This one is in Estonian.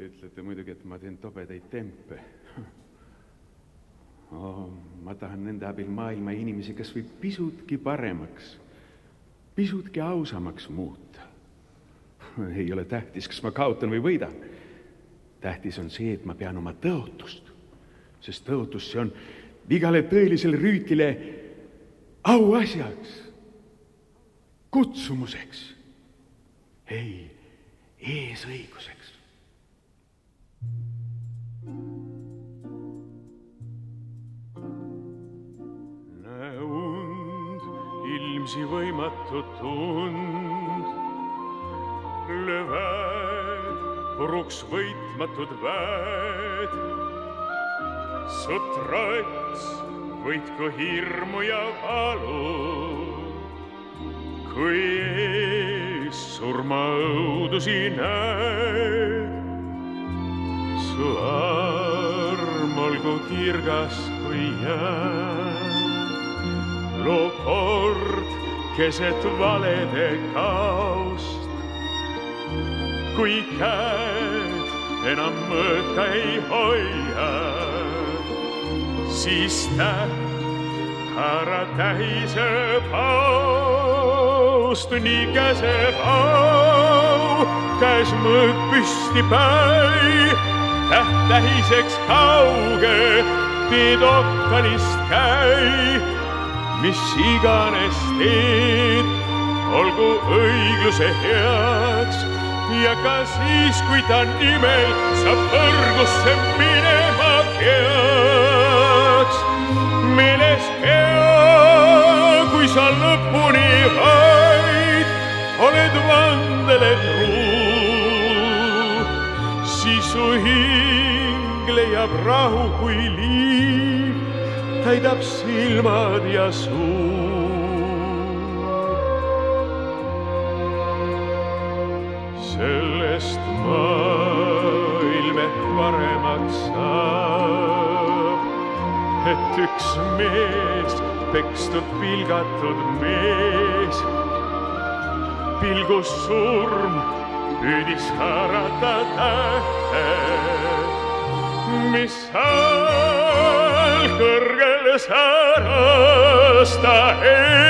Te ütlete muidugi, et ma teen tobedaid tempe oh,. ma tahan nende abil maailma inimesi kas või pisutki paremaks, pisutki ausamaks muuta. ei ole tähtis, kas ma kaotan või võidan. tähtis on see, et ma pean oma tõotust, sest tõotus, see on igale tõelisele rüütlile auasjaks, kutsumuseks, ei, eesõiguseks. Ilmsi võimatut und, lööväed, puruks võitmatud väed, sõtrats võitku hirmu ja valu, kui ees surmaõudusi näed. su arm olgu kirgas kui jää, loo kord keset valede kaost, kui käed enam mõõka ei hoia siis täht ära tähiseb aust, nii käseb au, käes mõõk püsti päi, täht tähiseks kauge, teed okkalist käi, mis iganes teed, olgu õigluse heaks. Ja ka siis, kui ta nimel saab põrgusse minema peaks. meeles pea, kui sa lõpuni vaid oled vandele truu, siis su hing leiab rahu, kui liiv täidab silmad ja suu. sellest maailm ehk paremaks saab, et üks mees, pekstud, pilgatud mees, pilgus surm püüdis haarata tähe, mis seal kõrgel des Herres, da